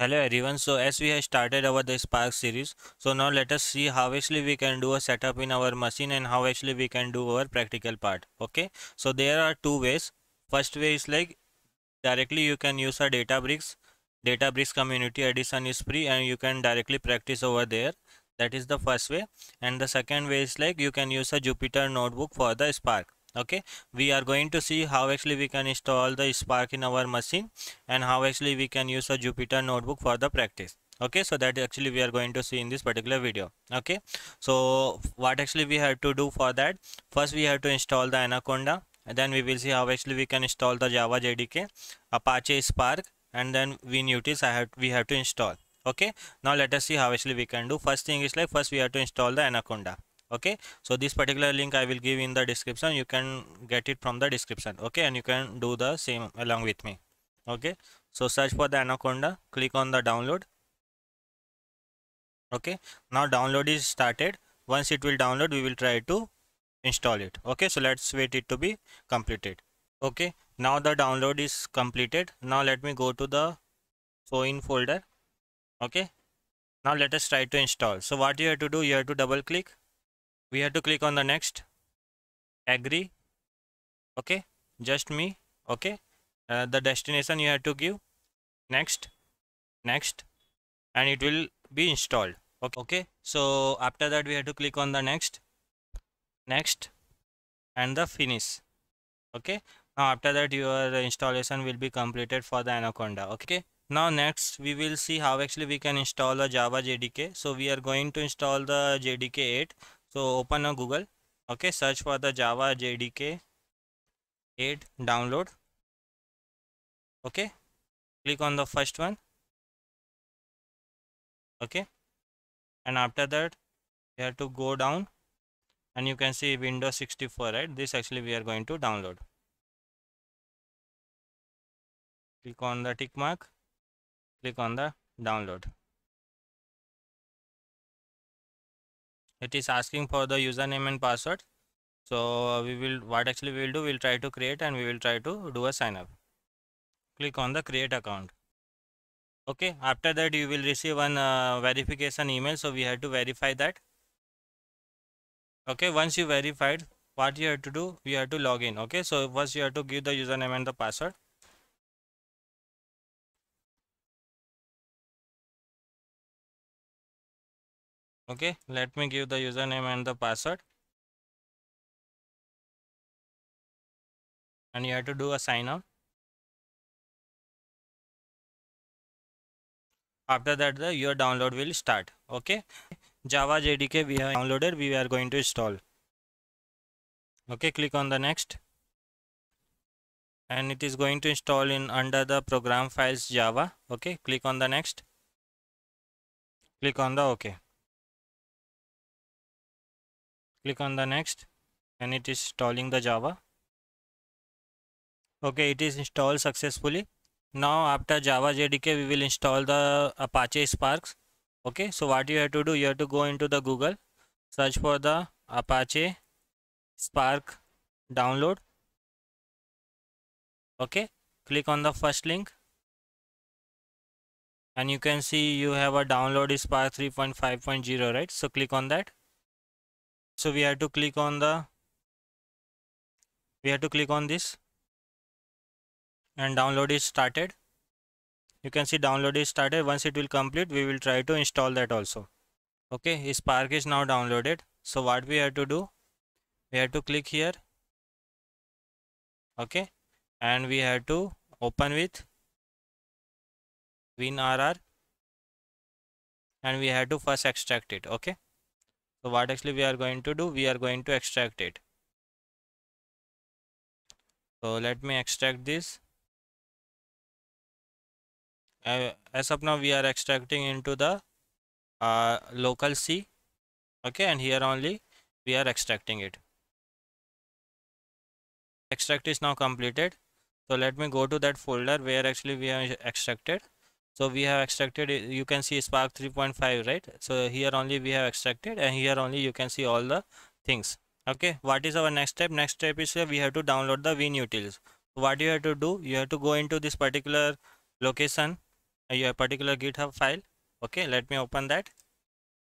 Hello everyone. So as we have started our the Spark series, so now let us see how actually we can do a setup in our machine and how actually we can do our practical part. Okay. So there are two ways. First way is like directly you can use a Databricks. Databricks community edition is free and you can directly practice over there. That is the first way. And the second way is like you can use a Jupyter notebook for the Spark okay? We are going to see how actually we can install the spark in our machine and how actually we can use a jupyter notebook for the practice. Okay? So that actually we are going to see in this particular video. Okay? So what actually we have to do for that? First we have to install the anaconda. And then we will see how actually we can install the java jdk apache spark and then winutil i have we have to install. Okay? Now let us see how actually we can do. First thing is like first we have to install the anaconda okay? So this particular link i will give in the description. You can get it from the description okay? And you can do the same along with me okay? So search for the anaconda. Click on the download okay? Now download is started. Once it will download we will try to install it okay? So let's wait it to be completed okay? Now the download is completed. Now let me go to the so in folder okay? Now let us try to install. So what you have to do you have to double click we have to click on the next. Agree. Okay. Just me. Okay. Uh, the destination you have to give. Next. Next. And it will be installed. Okay. Okay. So after that we have to click on the next. Next. And the finish. Okay. Now after that your installation will be completed for the anaconda. Okay. Now next we will see how actually we can install a java jdk so we are going to install the jdk 8 so open a google. Okay search for the java jdk 8 download. Okay click on the first one. Okay and after that you have to go down and you can see windows 64 right? This actually we are going to download. Click on the tick mark. Click on the download it is asking for the username and password. So we will what actually we will do we'll try to create and we will try to do a sign up. Click on the create account. Okay after that you will receive one uh, verification email so we have to verify that. Okay once you verified what you have to do you have to log in. Okay so first you have to give the username and the password okay let me give the username and the password. And you have to do a sign up after that the your download will start okay? Java jdk we have downloaded we are going to install. Okay click on the next. And it is going to install in under the program files java okay? Click on the next. Click on the okay click on the next and it is installing the java. Okay it is installed successfully. Now after java jdk we will install the apache sparks. Okay so what you have to do you have to go into the google search for the apache spark download. Okay click on the first link. And you can see you have a download spark 3.5.0 right? So click on that so we have to click on the we have to click on this. And download is started. You can see download is started. Once it will complete we will try to install that also. Okay spark is now downloaded. So what we have to do? We have to click here. Okay and we have to open with WinRAR. And we have to first extract it. Okay so what actually we are going to do? We are going to extract it. So let me extract this. Uh, as of now we are extracting into the uh, local C okay and here only we are extracting it. Extract is now completed. So let me go to that folder where actually we have extracted so we have extracted you can see spark 3.5 right? So here only we have extracted and here only you can see all the things. Okay what is our next step? Next step is uh, we have to download the WinUtils what you have to do? You have to go into this particular location your particular github file. Okay let me open that.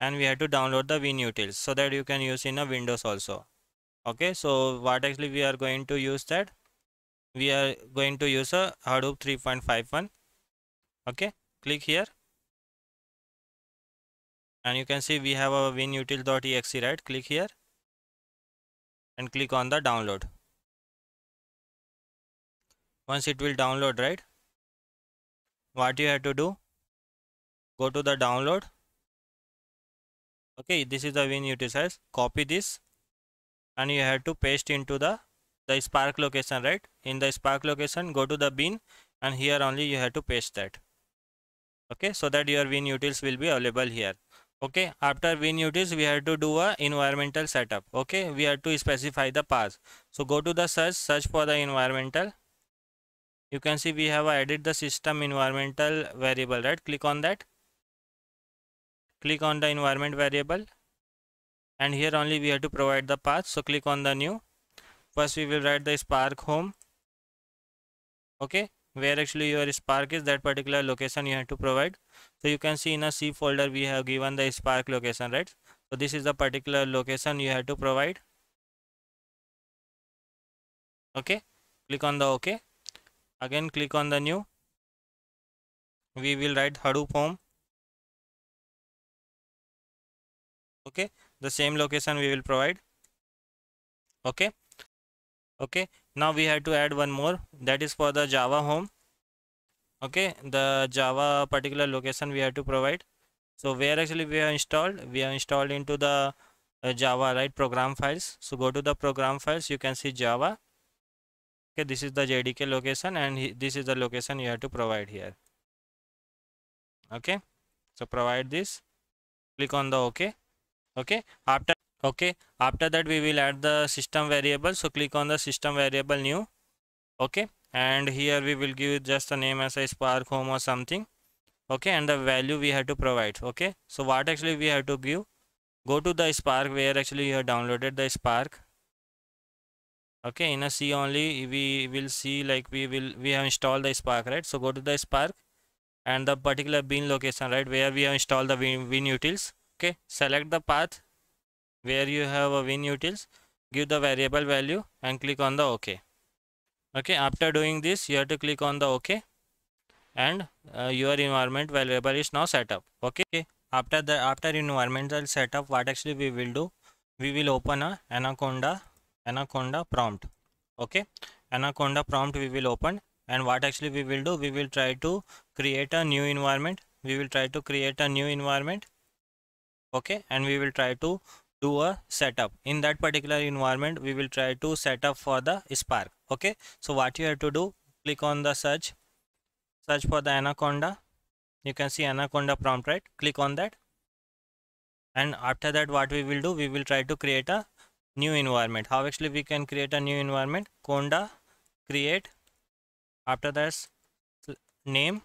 And we have to download the winutils so that you can use in a windows also. Okay so what actually we are going to use that? We are going to use a hadoop 3.51 okay click here. And you can see we have a winutil.exe right? Click here. And click on the download. Once it will download right? What you have to do? Go to the download. Okay this is the winutil size copy this. And you have to paste into the the spark location right? In the spark location go to the bin. And here only you have to paste that okay so that your winutils will be available here. Okay after winutils we have to do a environmental setup. Okay we have to specify the path. So go to the search search for the environmental. You can see we have added the system environmental variable right? Click on that. Click on the environment variable. And here only we have to provide the path. So click on the new. First we will write the spark home. Okay where actually your spark is that particular location you have to provide. So you can see in a c folder we have given the spark location right? So this is the particular location you have to provide. Okay? Click on the ok. Again click on the new. We will write hadoop home. Okay? The same location we will provide. Okay? Okay now we have to add one more. That is for the java home. Okay the java particular location we have to provide. So where actually we have installed? We have installed into the uh, java right program files. So go to the program files. You can see java. Okay this is the jdk location and he, this is the location you have to provide here. Okay so provide this. Click on the ok okay after okay after that we will add the system variable. So click on the system variable new. Okay and here we will give just a name as a spark home or something. Okay and the value we have to provide. Okay so what actually we have to give? Go to the spark where actually you have downloaded the spark. Okay in a c only we will see like we will we have installed the spark right? So go to the spark and the particular bin location right? Where we have installed the win, winutils okay select the path where you have a winutils give the variable value and click on the ok. Okay after doing this you have to click on the ok and uh, your environment variable is now set up. Okay after the after environmental setup what actually we will do? We will open a anaconda anaconda prompt. Okay anaconda prompt we will open and what actually we will do? We will try to create a new environment. We will try to create a new environment. Okay and we will try to do a setup. In that particular environment we will try to set up for the spark okay? So what you have to do click on the search search for the anaconda. You can see anaconda prompt right? Click on that. And after that what we will do we will try to create a new environment. How actually we can create a new environment? Conda create. After that name.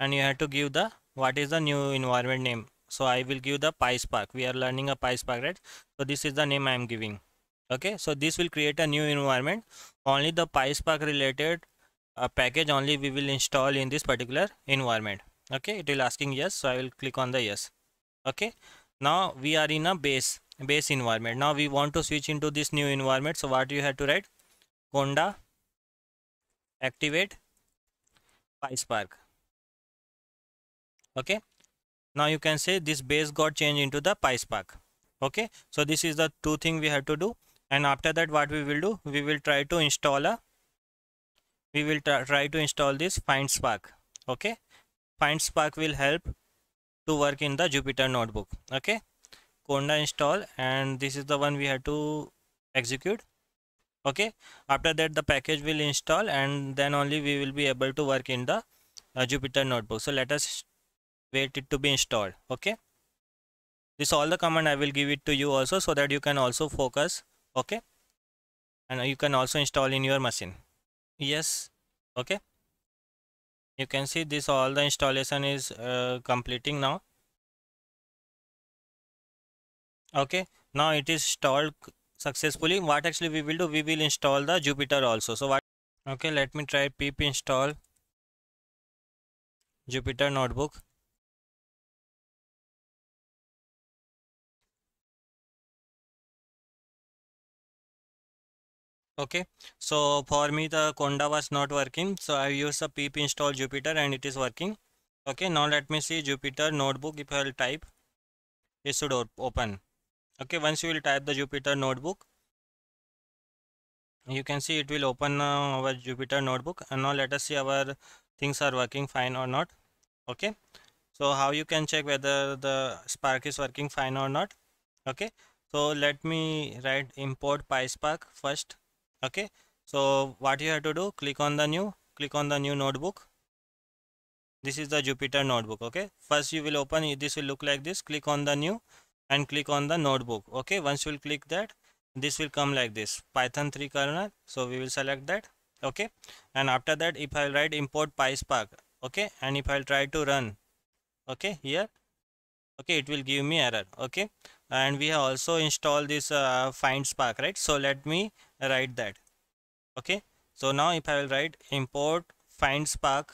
And you have to give the what is the new environment name so i will give the PySpark. We are learning a PySpark right? So this is the name i am giving. Okay? So this will create a new environment. Only the PySpark related uh, package only we will install in this particular environment. Okay? It will asking yes so i will click on the yes. Okay? Now we are in a base base environment. Now we want to switch into this new environment. So what you have to write? Conda activate PySpark. Okay now you can say this base got changed into the PySpark okay? So this is the two thing we have to do. And after that what we will do? We will try to install a we will try to install this findspark. Okay? Findspark will help to work in the jupyter notebook. Okay? Conda install and this is the one we have to execute. Okay? After that the package will install and then only we will be able to work in the uh, jupyter notebook. So let us wait it to be installed okay? This all the command i will give it to you also so that you can also focus okay? And you can also install in your machine. Yes okay? You can see this all the installation is uh, completing now. Okay now it is installed successfully. What actually we will do? We will install the jupyter also. So what okay let me try pip install Jupyter notebook okay. So for me the conda was not working. So i use a pip install jupyter and it is working. Okay. Now let me see jupyter notebook. If i'll type it should open. Okay. Once you will type the jupyter notebook you can see it will open uh, our jupyter notebook. And now let us see our things are working fine or not. Okay. So how you can check whether the spark is working fine or not? Okay. So let me write import PySpark first okay. So what you have to do click on the new click on the new notebook. This is the Jupyter notebook okay? First you will open this will look like this. Click on the new and click on the notebook okay? Once you will click that this will come like this. Python 3 kernel so we will select that okay? And after that if i write import pyspark okay? And if i'll try to run okay here okay? It will give me error okay and we also installed this uh, findspark right? So let me write that. Okay? So now if i will write import findspark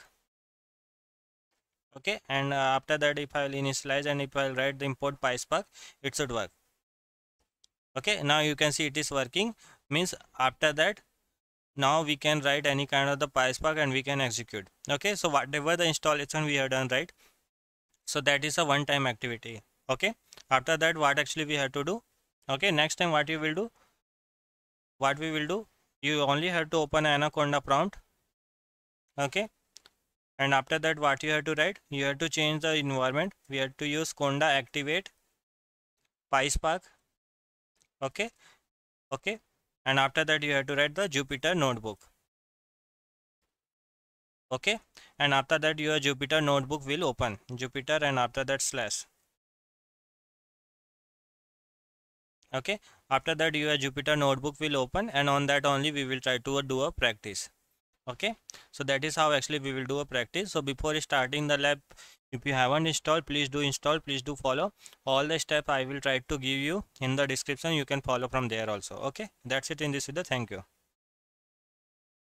okay? And uh, after that if i will initialize and if i will write the import pyspark it should work. Okay? Now you can see it is working. Means after that now we can write any kind of the PySpark and we can execute. Okay? So whatever the installation we have done right? So that is a one time activity. Okay after that what actually we have to do? Okay next time what you will do? What we will do? You only have to open anaconda prompt. Okay? And after that what you have to write? You have to change the environment. We have to use conda activate PySpark. Okay? Okay? And after that you have to write the Jupyter notebook. Okay? And after that your Jupyter notebook will open. Jupyter and after that slash okay? After that your Jupyter notebook will open and on that only we will try to uh, do a practice. Okay? So that is how actually we will do a practice. So before starting the lab if you haven't installed please do install please do follow. All the step i will try to give you in the description you can follow from there also. Okay? That's it in this video. Thank you